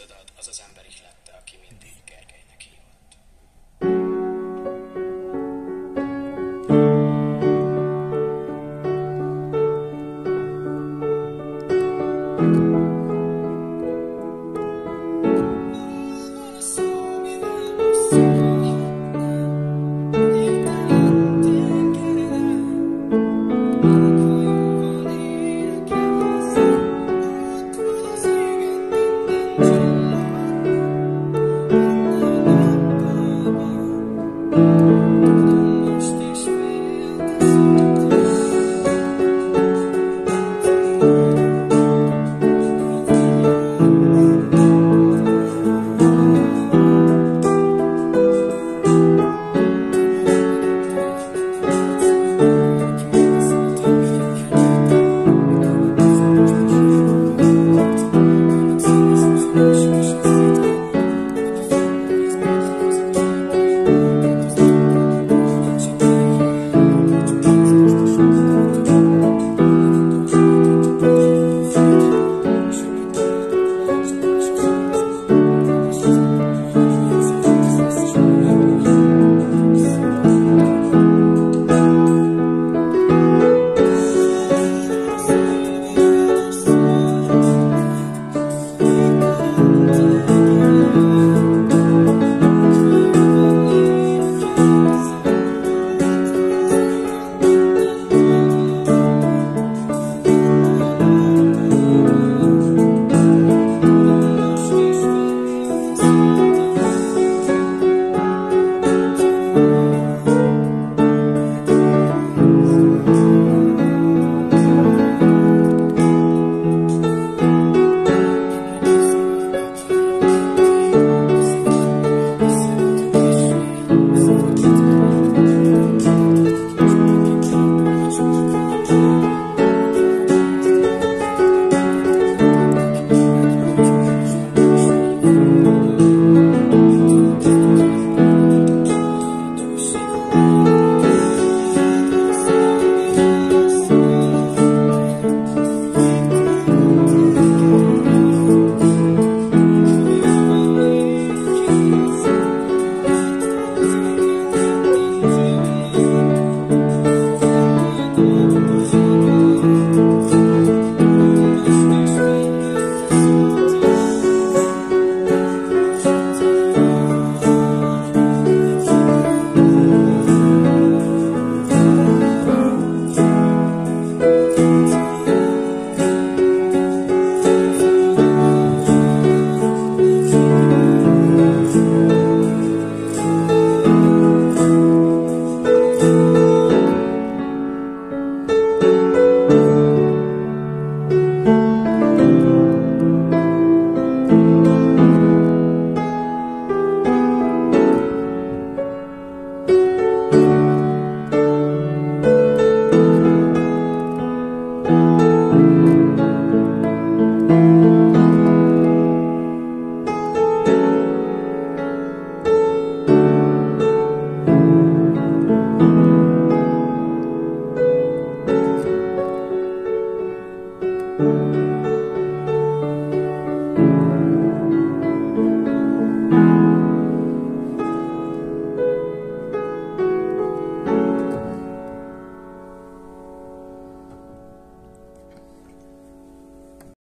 tudod, az az ember ihlette, aki mindig Gergelynek hív.